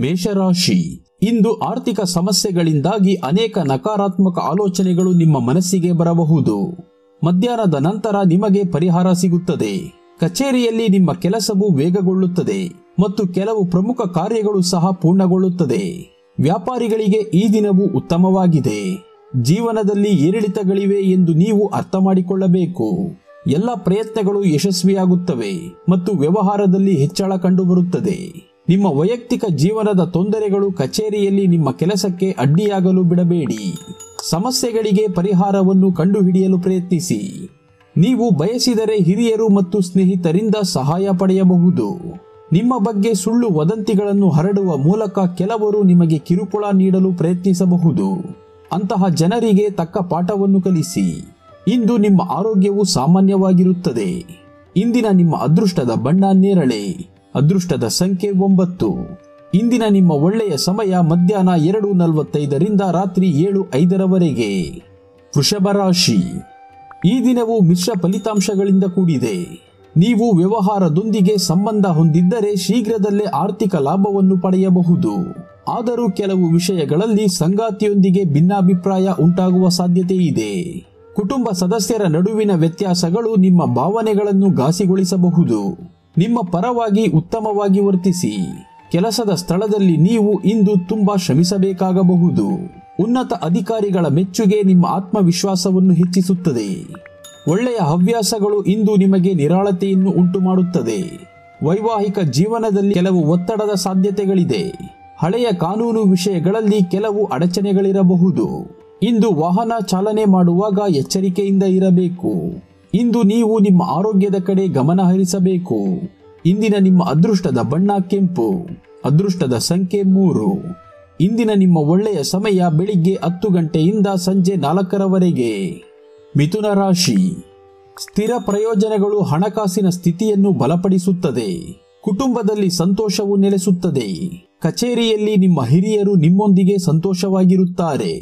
ಮೇಷರಾಶಿ. ಇಂದು ಆರ್ಥಿಕ ಸಮಸ್ಯೆಗಳಿಂದಾಗಿ ಅನೇಕ ನಕಾರಾತ್ಮಕ ಆಲೋಚನೆಗಳು ನಿಮ್ಮ ಮನಸ್ಸಿಗೆ ಬರಬಹುದು. ಮಧ್ಯಾಹ್ನದ ನಂತರ ನಿಮಗೆ ಪರಿಹಾರ ಸಿಗುತ್ತದೆ. ಕಚೇರಿಯಲ್ಲಿ ನಿಮ್ಮ ಕೆಲಸವು ವೇಗಗೊಳ್ಳುತ್ತದೆ ಮತ್ತು ಕೆಲವು ಪ್ರಮುಖ ಕಾರ್ಯಗಳು ಸಹ ಪೂರ್ಣಗೊಳ್ಳುತ್ತದೆ. ವ್ಯಾಪಾರಿಗಳಿಗೆ ಈ ದಿನವು ಉತ್ತಮವಾಗಿದೆ. ಜೀವನದಲ್ಲಿ ಏರಿಳಿತಗಳಿವೆ ಎಂದು ನೀವು ಅರ್ಥ ಮಾಡಿಕೊಳ್ಳಬೇಕು. ಎಲ್ಲ ಪ್ರಯತ್ನಗಳು ಯಶಸ್ವಿಯಾಗುತ್ತವೆ ಮತ್ತು ವ್ಯವಹಾರದಲ್ಲಿ ಹೆಚ್ಚಳ ಕಂಡುಬರುತ್ತದೆ. ನಿಮ್ಮ ವೈಯಕ್ತಿಕ ಜೀವನದ ತೊಂದರೆಗಳು ಕಚೇರಿಯಲ್ಲಿ ನಿಮ್ಮ ಕೆಲಸಕ್ಕೆ ಅಡ್ಡಿಯಾಗಲು ಬಿಡಬೇಡಿ. ಸಮಸ್ಯೆಗಳಿಗೆ ಪರಿಹಾರವನ್ನು ಕಂಡುಹಿಡಿಯಲು ಪ್ರಯತ್ನಿಸಿ. ನೀವು ಬಯಸಿದರೆ ಹಿರಿಯರು ಮತ್ತು ಸ್ನೇಹಿತರಿಂದ ಸಹಾಯ ಪಡೆಯಬಹುದು. ನಿಮ್ಮ ಬಗ್ಗೆ ಸುಳ್ಳು ವದಂತಿಗಳನ್ನು ಹರಡುವ ಮೂಲಕ ಕೆಲವರು ನಿಮಗೆ ಕಿರುಕುಳ ನೀಡಲು ಪ್ರಯತ್ನಿಸಬಹುದು. ಅಂತಹ ಜನರಿಗೆ ತಕ್ಕ ಪಾಠವನ್ನು ಕಲಿಸಿ. ಇಂದು ನಿಮ್ಮ ಆರೋಗ್ಯವು ಸಾಮಾನ್ಯವಾಗಿರುತ್ತದೆ. ಇಂದಿನ ನಿಮ್ಮ ಅದೃಷ್ಟದ ಬಣ್ಣ ನೇರಳೆ. ಅದೃಷ್ಟದ ಸಂಖ್ಯೆ ಒಂಬತ್ತು. ಇಂದಿನ ನಿಮ್ಮ ಒಳ್ಳೆಯ ಸಮಯ ಮಧ್ಯಾಹ್ನ ಎರಡು ನಲವತ್ತೈದರಿಂದ ರಾತ್ರಿ ಏಳು ಐದರವರೆಗೆ. ವೃಷಭ ರಾಶಿ. ಈ ದಿನವು ಮಿಶ್ರ ಫಲಿತಾಂಶಗಳಿಂದ ಕೂಡಿದೆ. ನೀವು ವ್ಯವಹಾರದೊಂದಿಗೆ ಸಂಬಂಧ ಹೊಂದಿದ್ದರೆ ಶೀಘ್ರದಲ್ಲೇ ಆರ್ಥಿಕ ಲಾಭವನ್ನು ಪಡೆಯಬಹುದು. ಆದರೂ ಕೆಲವು ವಿಷಯಗಳಲ್ಲಿ ಸಂಗಾತಿಯೊಂದಿಗೆ ಭಿನ್ನಾಭಿಪ್ರಾಯ ಉಂಟಾಗುವ ಸಾಧ್ಯತೆ ಇದೆ. ಕುಟುಂಬ ಸದಸ್ಯರ ನಡುವಿನ ವ್ಯತ್ಯಾಸಗಳು ನಿಮ್ಮ ಭಾವನೆಗಳನ್ನು ಘಾಸಿಗೊಳಿಸಬಹುದು. ನಿಮ್ಮ ಪರವಾಗಿ ಉತ್ತಮವಾಗಿ ವರ್ತಿಸಿ. ಕೆಲಸದ ಸ್ಥಳದಲ್ಲಿ ನೀವು ಇಂದು ತುಂಬಾ ಶ್ರಮಿಸಬೇಕಾಗಬಹುದು. ಉನ್ನತ ಅಧಿಕಾರಿಗಳ ಮೆಚ್ಚುಗೆ ನಿಮ್ಮ ಆತ್ಮವಿಶ್ವಾಸವನ್ನು ಹೆಚ್ಚಿಸುತ್ತದೆ. ಒಳ್ಳೆಯ ಹವ್ಯಾಸಗಳು ಇಂದು ನಿಮಗೆ ನಿರಾಳತೆಯನ್ನು ಉಂಟು ಮಾಡುತ್ತದೆ ವೈವಾಹಿಕ ಜೀವನದಲ್ಲಿ ಕೆಲವು ಒತ್ತಡದ ಸಾಧ್ಯತೆಗಳಿದೆ. ಹಳೆಯ ಕಾನೂನು ವಿಷಯಗಳಲ್ಲಿ ಕೆಲವು ಅಡಚಣೆಗಳಿರಬಹುದು. ಇಂದು ವಾಹನ ಚಾಲನೆ ಮಾಡುವಾಗ ಎಚ್ಚರಿಕೆಯಿಂದ ಇರಬೇಕು. ಇಂದು ನೀವು ನಿಮ್ಮ ಆರೋಗ್ಯದ ಕಡೆ ಗಮನ ಹರಿಸಬೇಕು. ಇಂದಿನ ನಿಮ್ಮ ಅದೃಷ್ಟದ ಬಣ್ಣ ಕೆಂಪು, ಅದೃಷ್ಟದ ಸಂಖ್ಯೆ ಮೂರು. ಇಂದಿನ ನಿಮ್ಮ ಒಳ್ಳೆಯ ಸಮಯ ಬೆಳಿಗ್ಗೆ ಹತ್ತು ಗಂಟೆಯಿಂದ ಸಂಜೆ ನಾಲ್ಕರವರೆಗೆ. ಮಿಥುನ ರಾಶಿ. ಸ್ಥಿರ ಪ್ರಯೋಜನಗಳು ಹಣಕಾಸಿನ ಸ್ಥಿತಿಯನ್ನು ಬಲಪಡಿಸುತ್ತದೆ. ಕುಟುಂಬದಲ್ಲಿ ಸಂತೋಷವು ನೆಲೆಸುತ್ತದೆ. ಕಚೇರಿಯಲ್ಲಿ ನಿಮ್ಮ ಹಿರಿಯರು ನಿಮ್ಮೊಂದಿಗೆ ಸಂತೋಷವಾಗಿರುತ್ತಾರೆ.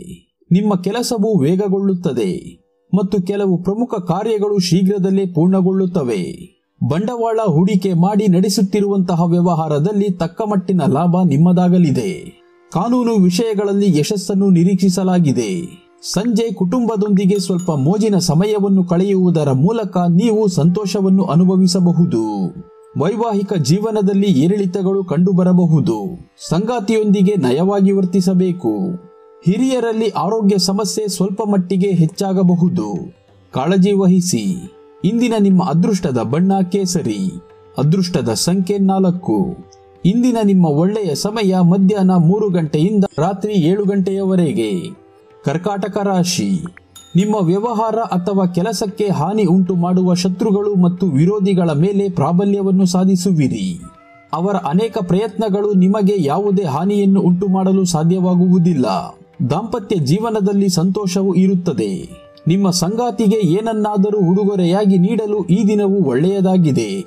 ನಿಮ್ಮ ಕೆಲಸವು ವೇಗಗೊಳ್ಳುತ್ತದೆ. ಮತ್ತು ಕೆಲವು ಪ್ರಮುಖ ಕಾರ್ಯಗಳು ಶೀಘ್ರದಲ್ಲೇ ಪೂರ್ಣಗೊಳ್ಳುತ್ತವೆ. ಬಂಡವಾಳ ಹೂಡಿಕೆ ಮಾಡಿ ನಡೆಸುತ್ತಿರುವಂತಹ ವ್ಯವಹಾರದಲ್ಲಿ ತಕ್ಕಮಟ್ಟಿನ ಲಾಭ ನಿಮ್ಮದಾಗಲಿದೆ. ಕಾನೂನು ವಿಷಯಗಳಲ್ಲಿ ಯಶಸ್ಸನ್ನು ನಿರೀಕ್ಷಿಸಲಾಗಿದೆ. ಸಂಜೆ ಕುಟುಂಬದೊಂದಿಗೆ ಸ್ವಲ್ಪ ಮೋಜಿನ ಸಮಯವನ್ನು ಕಳೆಯುವುದರ ಮೂಲಕ ನೀವು ಸಂತೋಷವನ್ನು ಅನುಭವಿಸಬಹುದು. ವೈವಾಹಿಕ ಜೀವನದಲ್ಲಿ ಏರಿಳಿತಗಳು ಕಂಡುಬರಬಹುದು. ಸಂಗಾತಿಯೊಂದಿಗೆ ನಯವಾಗಿ ವರ್ತಿಸಬೇಕು. ಹಿರಿಯರಲ್ಲಿ ಆರೋಗ್ಯ ಸಮಸ್ಯೆ ಸ್ವಲ್ಪ ಮಟ್ಟಿಗೆ ಹೆಚ್ಚಾಗಬಹುದು. ಕಾಳಜಿ ವಹಿಸಿ. ಇಂದಿನ ನಿಮ್ಮ ಅದೃಷ್ಟದ ಬಣ್ಣ ಕೇಸರಿ. ಅದೃಷ್ಟದ ಸಂಖ್ಯೆ ನಾಲ್ಕು. ಇಂದಿನ ನಿಮ್ಮ ಒಳ್ಳೆಯ ಸಮಯ ಮಧ್ಯಾಹ್ನ ಮೂರು ಗಂಟೆಯಿಂದ ರಾತ್ರಿ ಏಳು ಗಂಟೆಯವರೆಗೆ. ಕರ್ಕಾಟಕ ರಾಶಿ. ನಿಮ್ಮ ವ್ಯವಹಾರ ಅಥವಾ ಕೆಲಸಕ್ಕೆ ಹಾನಿ ಉಂಟು ಮಾಡುವ ಶತ್ರುಗಳು ಮತ್ತು ವಿರೋಧಿಗಳ ಮೇಲೆ ಪ್ರಾಬಲ್ಯವನ್ನು ಸಾಧಿಸುವಿರಿ. ಅವರ ಅನೇಕ ಪ್ರಯತ್ನಗಳು ನಿಮಗೆ ಯಾವುದೇ ಹಾನಿಯನ್ನು ಉಂಟು ಮಾಡಲು ಸಾಧ್ಯವಾಗುವುದಿಲ್ಲ. ದಾಂಪತ್ಯ ಜೀವನದಲ್ಲಿ ಸಂತೋಷವು ಇರುತ್ತದೆ. ನಿಮ್ಮ ಸಂಗಾತಿಗೆ ಏನನ್ನಾದರೂ ಉಡುಗೊರೆಯಾಗಿ ನೀಡಲು ಈ ದಿನವು ಒಳ್ಳೆಯದಾಗಿದೆ.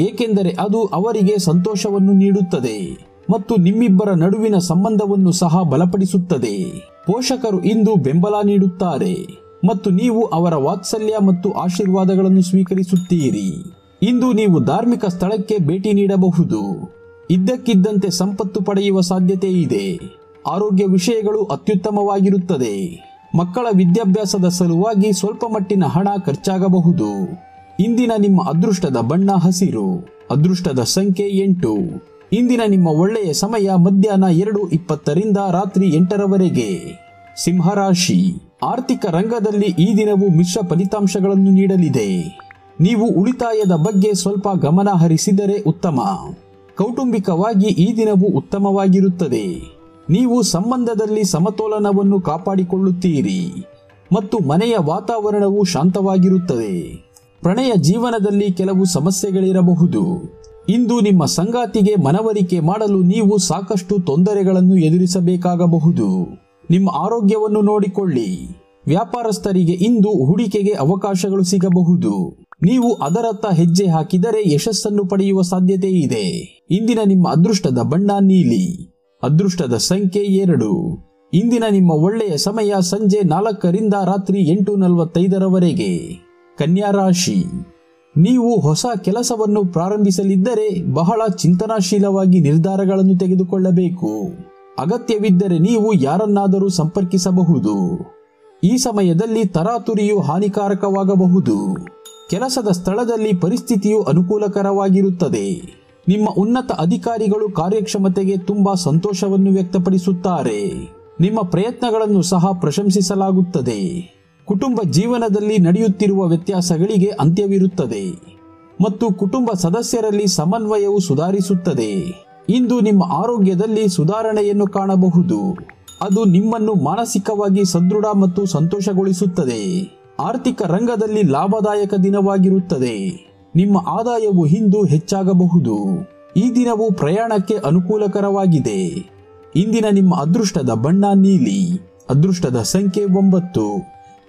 ಏಕೆಂದರೆ ಅದು ಅವರಿಗೆ ಸಂತೋಷವನ್ನು ನೀಡುತ್ತದೆ ಮತ್ತು ನಿಮ್ಮಿಬ್ಬರ ನಡುವಿನ ಸಂಬಂಧವನ್ನು ಸಹ ಬಲಪಡಿಸುತ್ತದೆ. ಪೋಷಕರು ಇಂದು ಬೆಂಬಲ ನೀಡುತ್ತಾರೆ ಮತ್ತು ನೀವು ಅವರ ವಾತ್ಸಲ್ಯ ಮತ್ತು ಆಶೀರ್ವಾದಗಳನ್ನು ಸ್ವೀಕರಿಸುತ್ತೀರಿ. ಇಂದು ನೀವು ಧಾರ್ಮಿಕ ಸ್ಥಳಕ್ಕೆ ಭೇಟಿ ನೀಡಬಹುದು. ಇದ್ದಕ್ಕಿದ್ದಂತೆ ಸಂಪತ್ತು ಪಡೆಯುವ ಸಾಧ್ಯತೆ ಇದೆ ಆರೋಗ್ಯ ವಿಷಯಗಳು ಅತ್ಯುತ್ತಮವಾಗಿರುತ್ತದೆ. ಮಕ್ಕಳ ವಿದ್ಯಾಭ್ಯಾಸದ ಸಲುವಾಗಿ ಸ್ವಲ್ಪ ಮಟ್ಟಿನ ಹಣ ಖರ್ಚಾಗಬಹುದು. ಇಂದಿನ ನಿಮ್ಮ ಅದೃಷ್ಟದ ಬಣ್ಣ ಹಸಿರು, ಅದೃಷ್ಟದ ಸಂಖ್ಯೆ ಎಂಟು. ಇಂದಿನ ನಿಮ್ಮ ಒಳ್ಳೆಯ ಸಮಯ ಮಧ್ಯಾಹ್ನ ಎರಡು ಇಪ್ಪತ್ತರಿಂದ ರಾತ್ರಿ ಎಂಟರವರೆಗೆ. ಸಿಂಹರಾಶಿ, ಆರ್ಥಿಕ ರಂಗದಲ್ಲಿ ಈ ದಿನವು ಮಿಶ್ರ ಫಲಿತಾಂಶಗಳನ್ನು ನೀಡಲಿದೆ. ನೀವು ಉಳಿತಾಯದ ಬಗ್ಗೆ ಸ್ವಲ್ಪ ಗಮನ ಹರಿಸಿದರೆ ಉತ್ತಮ. ಕೌಟುಂಬಿಕವಾಗಿ ಈ ದಿನವು ಉತ್ತಮವಾಗಿರುತ್ತದೆ. ನೀವು ಸಂಬಂಧದಲ್ಲಿ ಸಮತೋಲನವನ್ನು ಕಾಪಾಡಿಕೊಳ್ಳುತ್ತೀರಿ ಮತ್ತು ಮನೆಯ ವಾತಾವರಣವು ಶಾಂತವಾಗಿರುತ್ತದೆ. ಪ್ರಣಯ ಜೀವನದಲ್ಲಿ ಕೆಲವು ಸಮಸ್ಯೆಗಳಿರಬಹುದು. ಇಂದು ನಿಮ್ಮ ಸಂಗಾತಿಗೆ ಮನವರಿಕೆ ಮಾಡಲು ನೀವು ಸಾಕಷ್ಟು ತೊಂದರೆಗಳನ್ನು ಎದುರಿಸಬೇಕಾಗಬಹುದು. ನಿಮ್ಮ ಆರೋಗ್ಯವನ್ನು ನೋಡಿಕೊಳ್ಳಿ. ವ್ಯಾಪಾರಸ್ಥರಿಗೆ ಇಂದು ಹೂಡಿಕೆಗೆ ಅವಕಾಶಗಳು ಸಿಗಬಹುದು. ನೀವು ಅದರತ್ತ ಹೆಜ್ಜೆ ಹಾಕಿದರೆ ಯಶಸ್ಸನ್ನು ಪಡೆಯುವ ಸಾಧ್ಯತೆ ಇದೆ ಇಂದಿನ ನಿಮ್ಮ ಅದೃಷ್ಟದ ಬಣ್ಣ ನೀಲಿ. ಅದೃಷ್ಟದ ಸಂಖ್ಯೆ ಎರಡು. ಇಂದಿನ ನಿಮ್ಮ ಒಳ್ಳೆಯ ಸಮಯ ಸಂಜೆ ನಾಲ್ಕರಿಂದ ರಾತ್ರಿ ಎಂಟು ನಲವತ್ತೈದರವರೆಗೆ. ಕನ್ಯಾ ರಾಶಿ. ನೀವು ಹೊಸ ಕೆಲಸವನ್ನು ಪ್ರಾರಂಭಿಸಲಿದ್ದರೆ ಬಹಳ ಚಿಂತನಾಶೀಲವಾಗಿ ನಿರ್ಧಾರಗಳನ್ನು ತೆಗೆದುಕೊಳ್ಳಬೇಕು. ಅಗತ್ಯವಿದ್ದರೆ ನೀವು ಯಾರನ್ನಾದರೂ ಸಂಪರ್ಕಿಸಬಹುದು. ಈ ಸಮಯದಲ್ಲಿ ತರಾತುರಿಯು ಹಾನಿಕಾರಕವಾಗಬಹುದು. ಕೆಲಸದ ಸ್ಥಳದಲ್ಲಿ ಪರಿಸ್ಥಿತಿಯು ಅನುಕೂಲಕರವಾಗಿರುತ್ತದೆ. ನಿಮ್ಮ ಉನ್ನತ ಅಧಿಕಾರಿಗಳು ಕಾರ್ಯಕ್ಷಮತೆಗೆ ತುಂಬಾ ಸಂತೋಷವನ್ನು ವ್ಯಕ್ತಪಡಿಸುತ್ತಾರೆ. ನಿಮ್ಮ ಪ್ರಯತ್ನಗಳನ್ನು ಸಹ ಪ್ರಶಂಸಿಸಲಾಗುತ್ತದೆ. ಕುಟುಂಬ ಜೀವನದಲ್ಲಿ ನಡೆಯುತ್ತಿರುವ ವ್ಯತ್ಯಾಸಗಳಿಗೆ ಅಂತ್ಯವಿರುತ್ತದೆ. ಮತ್ತು ಕುಟುಂಬ ಸದಸ್ಯರಲ್ಲಿ ಸಮನ್ವಯವು ಸುಧಾರಿಸುತ್ತದೆ. ಇಂದು ನಿಮ್ಮ ಆರೋಗ್ಯದಲ್ಲಿ ಸುಧಾರಣೆಯನ್ನು ಕಾಣಬಹುದು. ಅದು ನಿಮ್ಮನ್ನು ಮಾನಸಿಕವಾಗಿ ಸದೃಢ ಮತ್ತು ಸಂತೋಷಗೊಳಿಸುತ್ತದೆ. ಆರ್ಥಿಕ ರಂಗದಲ್ಲಿ ಲಾಭದಾಯಕ ದಿನವಾಗಿರುತ್ತದೆ. ನಿಮ್ಮ ಆದಾಯವು ಹಿಂದೂ ಹೆಚ್ಚಾಗಬಹುದು. ಈ ದಿನವು ಪ್ರಯಾಣಕ್ಕೆ ಅನುಕೂಲಕರವಾಗಿದೆ. ಇಂದಿನ ನಿಮ್ಮ ಅದೃಷ್ಟದ ಬಣ್ಣ ನೀಲಿ, ಅದೃಷ್ಟದ ಸಂಖ್ಯೆ ಒಂಬತ್ತು.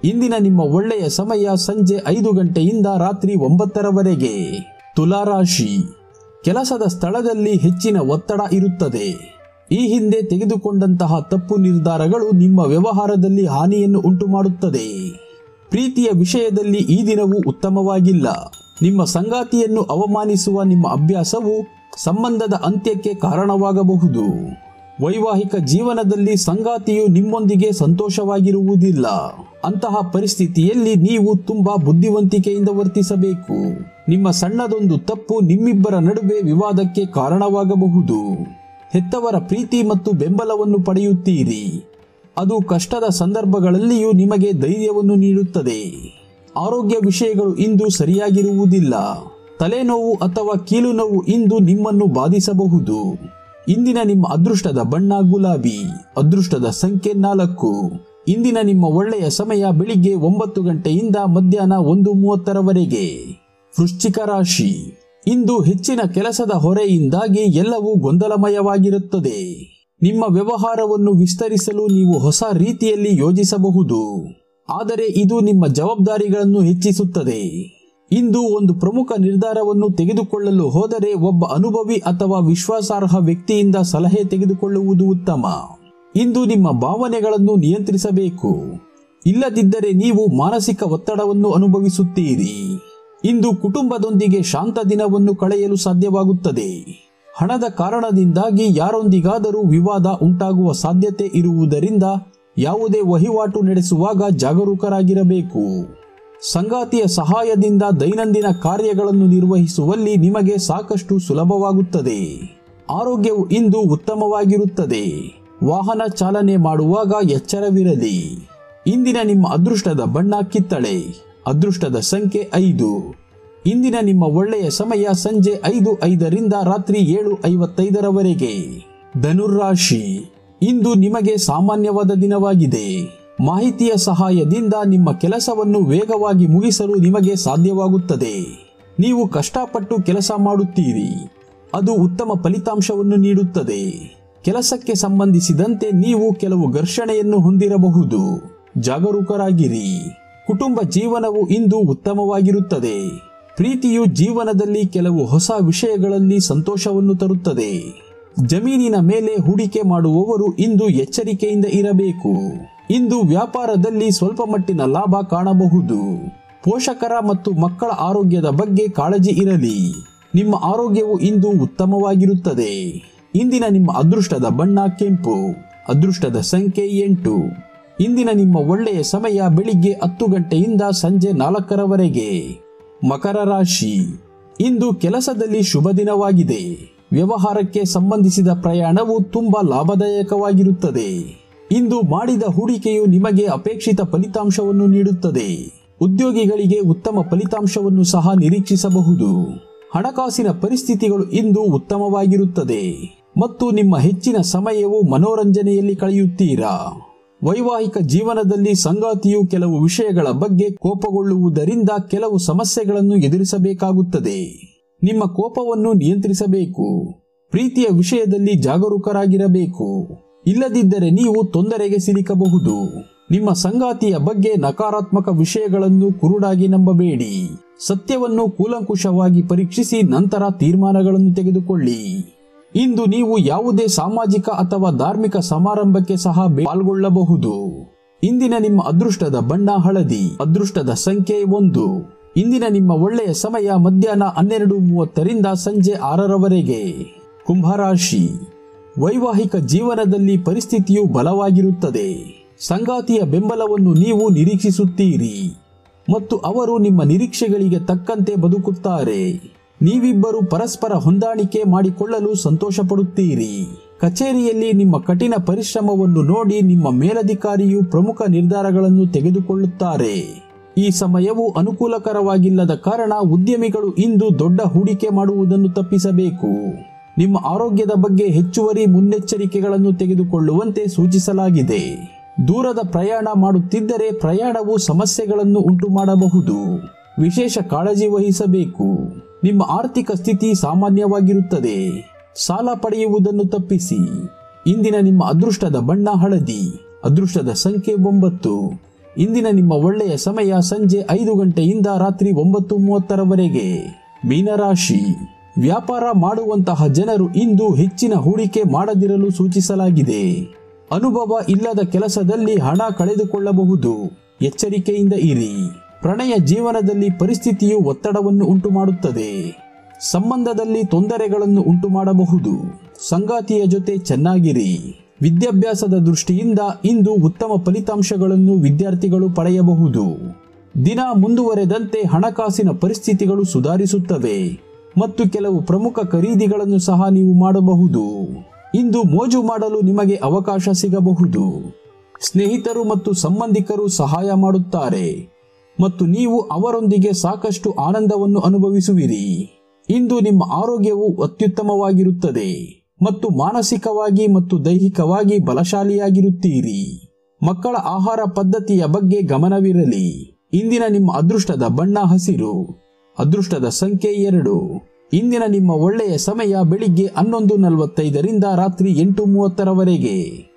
ಇಂದಿನ ನಿಮ್ಮ ಒಳ್ಳೆಯ ಸಮಯ ಸಂಜೆ ಐದು ಗಂಟೆಯಿಂದ ರಾತ್ರಿ ಒಂಬತ್ತರವರೆಗೆ. ತುಲಾರಾಶಿ, ಕೆಲಸದ ಸ್ಥಳದಲ್ಲಿ ಹೆಚ್ಚಿನ ಒತ್ತಡ ಇರುತ್ತದೆ. ಈ ಹಿಂದೆ ತೆಗೆದುಕೊಂಡಂತಹ ತಪ್ಪು ನಿರ್ಧಾರಗಳು ನಿಮ್ಮ ವ್ಯವಹಾರದಲ್ಲಿ ಹಾನಿಯನ್ನು ಉಂಟುಮಾಡುತ್ತದೆ. ಪ್ರೀತಿಯ ವಿಷಯದಲ್ಲಿ ಈ ದಿನವು ಉತ್ತಮವಾಗಿಲ್ಲ. ನಿಮ್ಮ ಸಂಗಾತಿಯನ್ನು ಅವಮಾನಿಸುವ ನಿಮ್ಮ ಅಭ್ಯಾಸವು ಸಂಬಂಧದ ಅಂತ್ಯಕ್ಕೆ ಕಾರಣವಾಗಬಹುದು. ವೈವಾಹಿಕ ಜೀವನದಲ್ಲಿ ಸಂಗಾತಿಯು ನಿಮ್ಮೊಂದಿಗೆ ಸಂತೋಷವಾಗಿರುವುದಿಲ್ಲ. ಅಂತಹ ಪರಿಸ್ಥಿತಿಯಲ್ಲಿ ನೀವು ತುಂಬಾ ಬುದ್ಧಿವಂತಿಕೆಯಿಂದ ವರ್ತಿಸಬೇಕು. ನಿಮ್ಮ ಸಣ್ಣದೊಂದು ತಪ್ಪು ನಿಮ್ಮಿಬ್ಬರ ನಡುವೆ ವಿವಾದಕ್ಕೆ ಕಾರಣವಾಗಬಹುದು. ಹೆತ್ತವರ ಪ್ರೀತಿ ಮತ್ತು ಬೆಂಬಲವನ್ನು ಪಡೆಯುತ್ತೀರಿ. ಅದು ಕಷ್ಟದ ಸಂದರ್ಭಗಳಲ್ಲಿಯೂ ನಿಮಗೆ ಧೈರ್ಯವನ್ನು ನೀಡುತ್ತದೆ. ಆರೋಗ್ಯ ವಿಷಯಗಳು ಇಂದು ಸರಿಯಾಗಿರುವುದಿಲ್ಲ. ತಲೆನೋವು ಅಥವಾ ಕೀಲು ನೋವು ಇಂದು ನಿಮ್ಮನ್ನು ಬಾಧಿಸಬಹುದು. ಇಂದಿನ ನಿಮ್ಮ ಅದೃಷ್ಟದ ಬಣ್ಣ ಗುಲಾಬಿ, ಅದೃಷ್ಟದ ಸಂಖ್ಯೆ ನಾಲ್ಕು. ಇಂದಿನ ನಿಮ್ಮ ಒಳ್ಳೆಯ ಸಮಯ ಬೆಳಿಗ್ಗೆ ಒಂಬತ್ತು ಗಂಟೆಯಿಂದ ಮಧ್ಯಾಹ್ನ ಒಂದು ಮೂವತ್ತರವರೆಗೆ. ವೃಶ್ಚಿಕ ರಾಶಿ. ಇಂದು ಹೆಚ್ಚಿನ ಕೆಲಸದ ಹೊರೆಯಿಂದಾಗಿ ಎಲ್ಲವೂ ಗೊಂದಲಮಯವಾಗಿರುತ್ತದೆ. ನಿಮ್ಮ ವ್ಯವಹಾರವನ್ನು ವಿಸ್ತರಿಸಲು ನೀವು ಹೊಸ ರೀತಿಯಲ್ಲಿ ಯೋಜಿಸಬಹುದು. ಆದರೆ ಇದು ನಿಮ್ಮ ಜವಾಬ್ದಾರಿಗಳನ್ನು ಹೆಚ್ಚಿಸುತ್ತದೆ. ಇಂದು ಒಂದು ಪ್ರಮುಖ ನಿರ್ಧಾರವನ್ನು ತೆಗೆದುಕೊಳ್ಳಲು ಹೋದರೆ ಒಬ್ಬ ಅನುಭವಿ ಅಥವಾ ವಿಶ್ವಾಸಾರ್ಹ ವ್ಯಕ್ತಿಯಿಂದ ಸಲಹೆ ತೆಗೆದುಕೊಳ್ಳುವುದು ಉತ್ತಮ. ಇಂದು ನಿಮ್ಮ ಭಾವನೆಗಳನ್ನು ನಿಯಂತ್ರಿಸಬೇಕು. ಇಲ್ಲದಿದ್ದರೆ ನೀವು ಮಾನಸಿಕ ಒತ್ತಡವನ್ನು ಅನುಭವಿಸುತ್ತೀರಿ. ಇಂದು ಕುಟುಂಬದೊಂದಿಗೆ ಶಾಂತ ದಿನವನ್ನು ಕಳೆಯಲು ಸಾಧ್ಯವಾಗುತ್ತದೆ. ಹಣದ ಕಾರಣದಿಂದಾಗಿ ಯಾರೊಂದಿಗಾದರೂ ವಿವಾದ ಉಂಟಾಗುವ ಸಾಧ್ಯತೆ ಇರುವುದರಿಂದ ಯಾವುದೇ ವಹಿವಾಟು ನಡೆಸುವಾಗ ಜಾಗರೂಕರಾಗಿರಬೇಕು. ಸಂಗಾತಿಯ ಸಹಾಯದಿಂದ ದೈನಂದಿನ ಕಾರ್ಯಗಳನ್ನು ನಿರ್ವಹಿಸುವಲ್ಲಿ ನಿಮಗೆ ಸಾಕಷ್ಟು ಸುಲಭವಾಗುತ್ತದೆ. ಆರೋಗ್ಯವು ಇಂದು ಉತ್ತಮವಾಗಿರುತ್ತದೆ. ವಾಹನ ಚಾಲನೆ ಮಾಡುವಾಗ ಎಚ್ಚರವಿರಲಿ. ಇಂದಿನ ನಿಮ್ಮ ಅದೃಷ್ಟದ ಬಣ್ಣ ಕಿತ್ತಳೆ. ಅದೃಷ್ಟದ ಸಂಖ್ಯೆ ಐದು. ಇಂದಿನ ನಿಮ್ಮ ಒಳ್ಳೆಯ ಸಮಯ ಸಂಜೆ ಐದು ಐದರಿಂದ ರಾತ್ರಿ ಏಳು ಐವತ್ತೈದರವರೆಗೆ. ಧನುರ್ರಾಶಿ. ಇಂದು ನಿಮಗೆ ಸಾಮಾನ್ಯವಾದ ದಿನವಾಗಿದೆ. ಮಾಹಿತಿಯ ಸಹಾಯದಿಂದ ನಿಮ್ಮ ಕೆಲಸವನ್ನು ವೇಗವಾಗಿ ಮುಗಿಸಲು ನಿಮಗೆ ಸಾಧ್ಯವಾಗುತ್ತದೆ. ನೀವು ಕಷ್ಟಪಟ್ಟು ಕೆಲಸ ಮಾಡುತ್ತೀರಿ. ಅದು ಉತ್ತಮ ಫಲಿತಾಂಶವನ್ನು ನೀಡುತ್ತದೆ. ಕೆಲಸಕ್ಕೆ ಸಂಬಂಧಿಸಿದಂತೆ ನೀವು ಕೆಲವು ಘರ್ಷಣೆಯನ್ನು ಹೊಂದಿರಬಹುದು. ಜಾಗರೂಕರಾಗಿರಿ. ಕುಟುಂಬ ಜೀವನವು ಇಂದು ಉತ್ತಮವಾಗಿರುತ್ತದೆ. ಪ್ರೀತಿಯು ಜೀವನದಲ್ಲಿ ಕೆಲವು ಹೊಸ ವಿಷಯಗಳಲ್ಲಿ ಸಂತೋಷವನ್ನು ತರುತ್ತದೆ. ಜಮೀನಿನ ಮೇಲೆ ಹೂಡಿಕೆ ಮಾಡುವವರು ಇಂದು ಎಚ್ಚರಿಕೆಯಿಂದ ಇರಬೇಕು. ಇಂದು ವ್ಯಾಪಾರದಲ್ಲಿ ಸ್ವಲ್ಪ ಮಟ್ಟಿನ ಲಾಭ ಕಾಣಬಹುದು. ಪೋಷಕರ ಮತ್ತು ಮಕ್ಕಳ ಆರೋಗ್ಯದ ಬಗ್ಗೆ ಕಾಳಜಿ ಇರಲಿ. ನಿಮ್ಮ ಆರೋಗ್ಯವು ಇಂದು ಉತ್ತಮವಾಗಿರುತ್ತದೆ. ಇಂದಿನ ನಿಮ್ಮ ಅದೃಷ್ಟದ ಬಣ್ಣ ಕೆಂಪು, ಅದೃಷ್ಟದ ಸಂಖ್ಯೆ ಎಂಟು. ಇಂದಿನ ನಿಮ್ಮ ಒಳ್ಳೆಯ ಸಮಯ ಬೆಳಿಗ್ಗೆ ಹತ್ತು ಗಂಟೆಯಿಂದ ಸಂಜೆ ನಾಲ್ಕರವರೆಗೆ. ಮಕರ ರಾಶಿ, ಇಂದು ಕೆಲಸದಲ್ಲಿ ಶುಭ ದಿನವಾಗಿದೆ. ವ್ಯವಹಾರಕ್ಕೆ ಸಂಬಂಧಿಸಿದ ಪ್ರಯಾಣವು ತುಂಬಾ ಲಾಭದಾಯಕವಾಗಿರುತ್ತದೆ. ಇಂದು ಮಾಡಿದ ಹೂಡಿಕೆಯು ನಿಮಗೆ ಅಪೇಕ್ಷಿತ ಫಲಿತಾಂಶವನ್ನು ನೀಡುತ್ತದೆ. ಉದ್ಯೋಗಿಗಳಿಗೆ ಉತ್ತಮ ಫಲಿತಾಂಶವನ್ನು ಸಹ ನಿರೀಕ್ಷಿಸಬಹುದು. ಹಣಕಾಸಿನ ಪರಿಸ್ಥಿತಿಗಳು ಇಂದು ಉತ್ತಮವಾಗಿರುತ್ತದೆ. ಮತ್ತು ನಿಮ್ಮ ಹೆಚ್ಚಿನ ಸಮಯವು ಮನೋರಂಜನೆಯಲ್ಲಿ ಕಳೆಯುತ್ತೀರಾ? ವೈವಾಹಿಕ ಜೀವನದಲ್ಲಿ ಸಂಗಾತಿಯು ಕೆಲವು ವಿಷಯಗಳ ಬಗ್ಗೆ ಕೋಪಗೊಳ್ಳುವುದರಿಂದ ಕೆಲವು ಸಮಸ್ಯೆಗಳನ್ನು ಎದುರಿಸಬೇಕಾಗುತ್ತದೆ. ನಿಮ್ಮ ಕೋಪವನ್ನು ನಿಯಂತ್ರಿಸಬೇಕು. ಪ್ರೀತಿಯ ವಿಷಯದಲ್ಲಿ ಜಾಗರೂಕರಾಗಿರಬೇಕು. ಇಲ್ಲದಿದ್ದರೆ ನೀವು ತೊಂದರೆಗೆ ಸಿಲುಕಬಹುದು. ನಿಮ್ಮ ಸಂಗಾತಿಯ ಬಗ್ಗೆ ನಕಾರಾತ್ಮಕ ವಿಷಯಗಳನ್ನು ಕುರುಡಾಗಿ ನಂಬಬೇಡಿ. ಸತ್ಯವನ್ನು ಕೂಲಂಕುಷವಾಗಿ ಪರೀಕ್ಷಿಸಿ ನಂತರ ತೀರ್ಮಾನಗಳನ್ನು ತೆಗೆದುಕೊಳ್ಳಿ. ಇಂದು ನೀವು ಯಾವುದೇ ಸಾಮಾಜಿಕ ಅಥವಾ ಧಾರ್ಮಿಕ ಸಮಾರಂಭಕ್ಕೆ ಸಹ ಪಾಲ್ಗೊಳ್ಳಬಹುದು. ಇಂದಿನ ನಿಮ್ಮ ಅದೃಷ್ಟದ ಬಣ್ಣ ಹಳದಿ, ಅದೃಷ್ಟದ ಸಂಖ್ಯೆ ಒಂದು. ಇಂದಿನ ನಿಮ್ಮ ಒಳ್ಳೆಯ ಸಮಯ ಮಧ್ಯಾಹ್ನ ಹನ್ನೆರಡು ಮೂವತ್ತರಿಂದ ಸಂಜೆ ಆರರವರೆಗೆ. ಕುಂಭರಾಶಿ. ವೈವಾಹಿಕ ಜೀವನದಲ್ಲಿ ಪರಿಸ್ಥಿತಿಯು ಬಲವಾಗಿರುತ್ತದೆ. ಸಂಗಾತಿಯ ಬೆಂಬಲವನ್ನು ನೀವು ನಿರೀಕ್ಷಿಸುತ್ತೀರಿ. ಮತ್ತು ಅವರು ನಿಮ್ಮ ನಿರೀಕ್ಷೆಗಳಿಗೆ ತಕ್ಕಂತೆ ಬದುಕುತ್ತಾರೆ. ನೀವಿಬ್ಬರು ಪರಸ್ಪರ ಹೊಂದಾಣಿಕೆ ಮಾಡಿಕೊಳ್ಳಲು ಸಂತೋಷ ಪಡುತ್ತೀರಿ ಕಚೇರಿಯಲ್ಲಿ ನಿಮ್ಮ ಕಠಿಣ ಪರಿಶ್ರಮವನ್ನು ನೋಡಿ ನಿಮ್ಮ ಮೇಲಧಿಕಾರಿಯು ಪ್ರಮುಖ ನಿರ್ಧಾರಗಳನ್ನು ತೆಗೆದುಕೊಳ್ಳುತ್ತಾರೆ. ಈ ಸಮಯವು ಅನುಕೂಲಕರವಾಗಿಲ್ಲದ ಕಾರಣ ಉದ್ಯಮಿಗಳು ಇಂದು ದೊಡ್ಡ ಹೂಡಿಕೆ ಮಾಡುವುದನ್ನು ತಪ್ಪಿಸಬೇಕು. ನಿಮ್ಮ ಆರೋಗ್ಯದ ಬಗ್ಗೆ ಹೆಚ್ಚುವರಿ ಮುನ್ನೆಚ್ಚರಿಕೆಗಳನ್ನು ತೆಗೆದುಕೊಳ್ಳುವಂತೆ ಸೂಚಿಸಲಾಗಿದೆ. ದೂರದ ಪ್ರಯಾಣ ಮಾಡುತ್ತಿದ್ದರೆ ಪ್ರಯಾಣವು ಸಮಸ್ಯೆಗಳನ್ನು ಉಂಟು ಮಾಡಬಹುದು ವಿಶೇಷ ಕಾಳಜಿ ವಹಿಸಬೇಕು. ನಿಮ್ಮ ಆರ್ಥಿಕ ಸ್ಥಿತಿ ಸಾಮಾನ್ಯವಾಗಿರುತ್ತದೆ. ಸಾಲ ಪಡೆಯುವುದನ್ನು ತಪ್ಪಿಸಿ. ಇಂದಿನ ನಿಮ್ಮ ಅದೃಷ್ಟದ ಬಣ್ಣ ಹಳದಿ. ಅದೃಷ್ಟದ ಸಂಖ್ಯೆ ಒಂಬತ್ತು. ಇಂದಿನ ನಿಮ್ಮ ಒಳ್ಳೆಯ ಸಮಯ ಸಂಜೆ ಐದು ಗಂಟೆಯಿಂದ ರಾತ್ರಿ ಒಂಬತ್ತು ಮೂವತ್ತರವರೆಗೆ. ಮೀನರಾಶಿ. ವ್ಯಾಪಾರ ಮಾಡುವಂತಹ ಜನರು ಇಂದು ಹೆಚ್ಚಿನ ಹೂಡಿಕೆ ಮಾಡದಿರಲು ಸೂಚಿಸಲಾಗಿದೆ. ಅನುಭವ ಇಲ್ಲದ ಕೆಲಸದಲ್ಲಿ ಹಣ ಕಳೆದುಕೊಳ್ಳಬಹುದು. ಎಚ್ಚರಿಕೆಯಿಂದ ಇರಿ. ಪ್ರಣಯ ಜೀವನದಲ್ಲಿ ಪರಿಸ್ಥಿತಿಯು ಒತ್ತಡವನ್ನು ಉಂಟು ಮಾಡುತ್ತದೆ ಸಂಬಂಧದಲ್ಲಿ ತೊಂದರೆಗಳನ್ನು ಉಂಟು ಮಾಡಬಹುದು ಸಂಗಾತಿಯ ಜೊತೆ ಚೆನ್ನಾಗಿರಿ. ವಿದ್ಯಾಭ್ಯಾಸದ ದೃಷ್ಟಿಯಿಂದ ಇಂದು ಉತ್ತಮ ಫಲಿತಾಂಶಗಳನ್ನು ವಿದ್ಯಾರ್ಥಿಗಳು ಪಡೆಯಬಹುದು. ದಿನ ಮುಂದುವರೆದಂತೆ ಹಣಕಾಸಿನ ಪರಿಸ್ಥಿತಿಗಳು ಸುಧಾರಿಸುತ್ತವೆ ಮತ್ತು ಕೆಲವು ಪ್ರಮುಖ ಖರೀದಿಗಳನ್ನು ಸಹ ನೀವು ಮಾಡಬಹುದು. ಇಂದು ಮೋಜು ಮಾಡಲು ನಿಮಗೆ ಅವಕಾಶ ಸಿಗಬಹುದು. ಸ್ನೇಹಿತರು ಮತ್ತು ಸಂಬಂಧಿಕರು ಸಹಾಯ ಮಾಡುತ್ತಾರೆ ಮತ್ತು ನೀವು ಅವರೊಂದಿಗೆ ಸಾಕಷ್ಟು ಆನಂದವನ್ನು ಅನುಭವಿಸುವಿರಿ. ಇಂದು ನಿಮ್ಮ ಆರೋಗ್ಯವು ಅತ್ಯುತ್ತಮವಾಗಿರುತ್ತದೆ. ಮತ್ತು ಮಾನಸಿಕವಾಗಿ ಮತ್ತು ದೈಹಿಕವಾಗಿ ಬಲಶಾಲಿಯಾಗಿರುತ್ತೀರಿ. ಮಕ್ಕಳ ಆಹಾರ ಪದ್ಧತಿಯ ಬಗ್ಗೆ ಗಮನವಿರಲಿ. ಇಂದಿನ ನಿಮ್ಮ ಅದೃಷ್ಟದ ಬಣ್ಣ ಹಸಿರು. ಅದೃಷ್ಟದ ಸಂಖ್ಯೆ ಎರಡು. ಇಂದಿನ ನಿಮ್ಮ ಒಳ್ಳೆಯ ಸಮಯ ಬೆಳಿಗ್ಗೆ ಹನ್ನೊಂದು ನಲವತ್ತೈದರಿಂದ ರಾತ್ರಿ ಎಂಟು ಮೂವತ್ತರವರೆಗೆ.